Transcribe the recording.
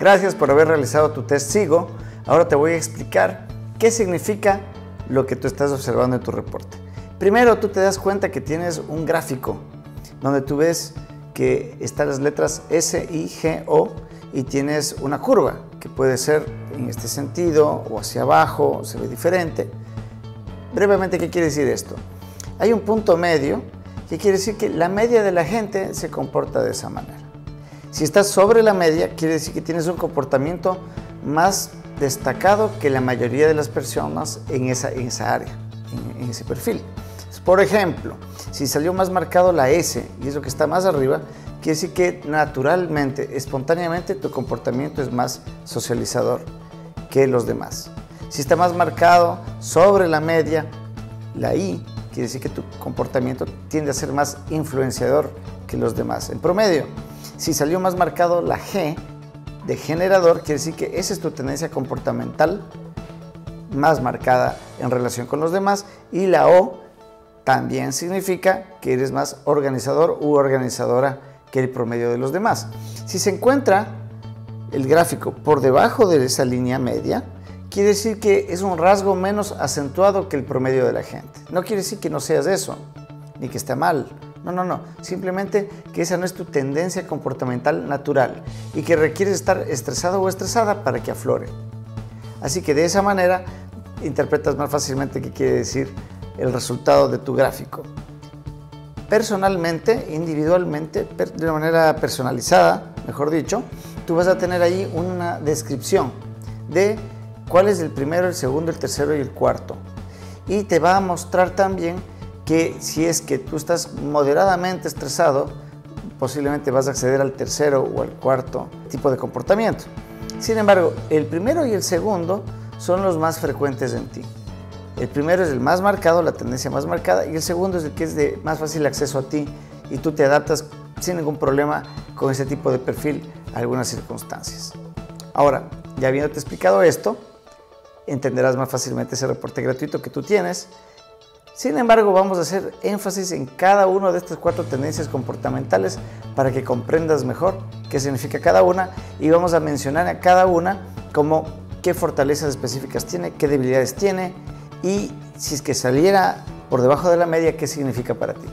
Gracias por haber realizado tu test SIGO. Ahora te voy a explicar qué significa lo que tú estás observando en tu reporte. Primero, tú te das cuenta que tienes un gráfico donde tú ves que están las letras S, I, G, O y tienes una curva que puede ser en este sentido o hacia abajo, se ve diferente. Brevemente, ¿qué quiere decir esto? Hay un punto medio que quiere decir que la media de la gente se comporta de esa manera. Si estás sobre la media, quiere decir que tienes un comportamiento más destacado que la mayoría de las personas en esa, en esa área, en, en ese perfil. Por ejemplo, si salió más marcado la S y es lo que está más arriba, quiere decir que naturalmente, espontáneamente, tu comportamiento es más socializador que los demás. Si está más marcado sobre la media, la I, quiere decir que tu comportamiento tiende a ser más influenciador que los demás. En promedio, si salió más marcado la G de generador, quiere decir que esa es tu tendencia comportamental más marcada en relación con los demás. Y la O también significa que eres más organizador u organizadora que el promedio de los demás. Si se encuentra el gráfico por debajo de esa línea media, quiere decir que es un rasgo menos acentuado que el promedio de la gente. No quiere decir que no seas eso, ni que esté mal. No, no, no. Simplemente que esa no es tu tendencia comportamental natural y que requieres estar estresado o estresada para que aflore. Así que de esa manera interpretas más fácilmente qué quiere decir el resultado de tu gráfico. Personalmente, individualmente, de una manera personalizada, mejor dicho, tú vas a tener ahí una descripción de cuál es el primero, el segundo, el tercero y el cuarto. Y te va a mostrar también que si es que tú estás moderadamente estresado, posiblemente vas a acceder al tercero o al cuarto tipo de comportamiento. Sin embargo, el primero y el segundo son los más frecuentes en ti. El primero es el más marcado, la tendencia más marcada, y el segundo es el que es de más fácil acceso a ti y tú te adaptas sin ningún problema con ese tipo de perfil a algunas circunstancias. Ahora, ya habiéndote explicado esto, entenderás más fácilmente ese reporte gratuito que tú tienes. Sin embargo, vamos a hacer énfasis en cada una de estas cuatro tendencias comportamentales para que comprendas mejor qué significa cada una y vamos a mencionar a cada una como qué fortalezas específicas tiene, qué debilidades tiene y si es que saliera por debajo de la media, qué significa para ti.